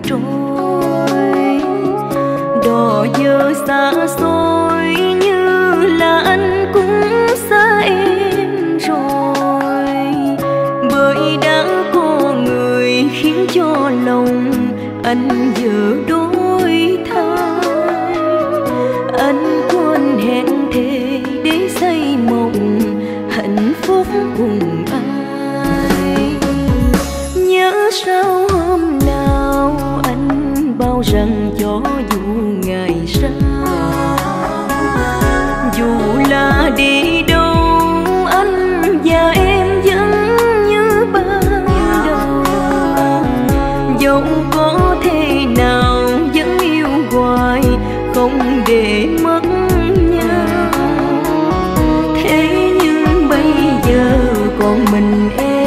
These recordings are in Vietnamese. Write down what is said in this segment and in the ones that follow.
trôi. Đò dơ xa xôi như là anh cũng xa em rồi. Bởi đã có người khiến cho lòng anh giờ đôi thay. Anh rằng cho dù ngày xa, dù là đi đâu anh và em vẫn như ban đầu. Dẫu có thế nào vẫn yêu hoài không để mất nhau. Thế nhưng bây giờ còn mình em.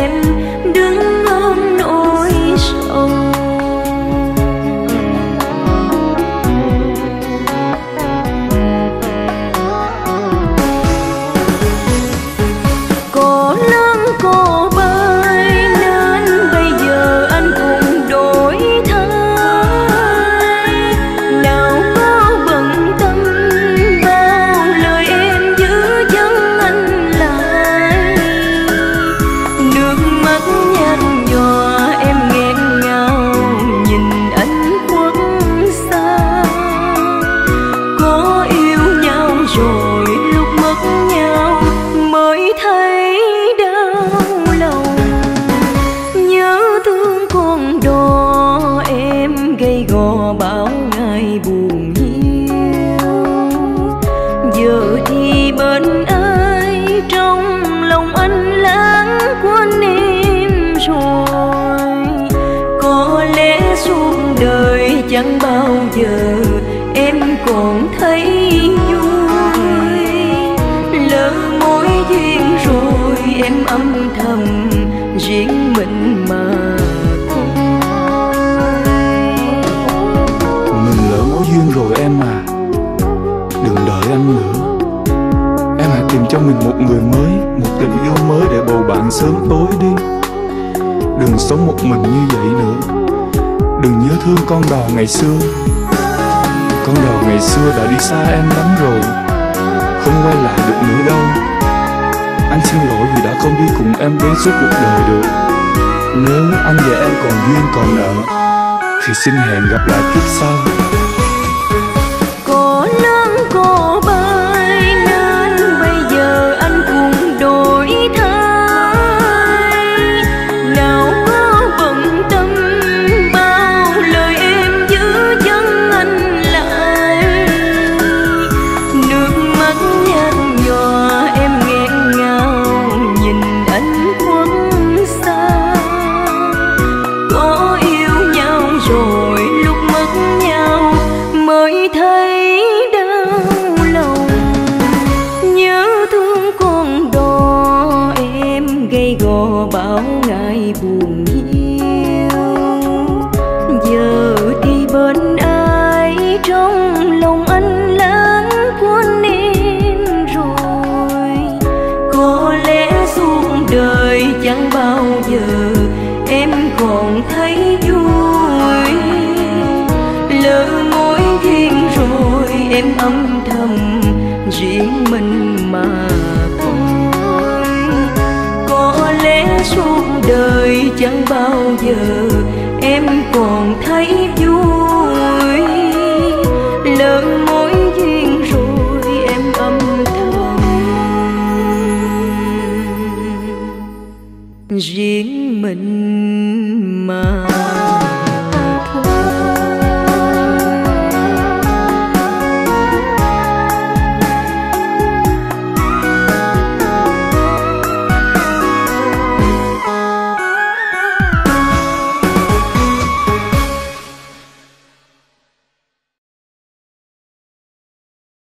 Chẳng bao giờ em còn thấy vui. Lỡ mối duyên rồi em âm thầm riêng mình mà thôi. Mình lỡ mối duyên rồi em à Đừng đợi anh nữa. Em hãy tìm cho mình một người mới, Một tình yêu mới để bầu bạn sớm tối đi. Đừng sống một mình như vậy nữa. Đừng nhớ thương con đò ngày xưa. Con đò ngày xưa đã đi xa em lắm rồi. Không quay lại được nữa đâu. Anh xin lỗi vì đã không đi cùng em đến suốt cuộc đời được. Nếu anh và em còn duyên còn nợ Thì xin hẹn gặp lại kiếp sau. Thấy đau lòng, nhớ thương con đò em gây gò bao ngày buồn hiu. Giờ thì bên ai trong lòng anh lớn quên em rồi? Có lẽ suốt đời chẳng bao giờ em còn thấy vui. Lỡ em âm thầm riêng mình mà thôi. Có lẽ suốt đời chẳng bao giờ em còn thấy vui. Lỡ mối duyên rồi em âm thầm riêng mình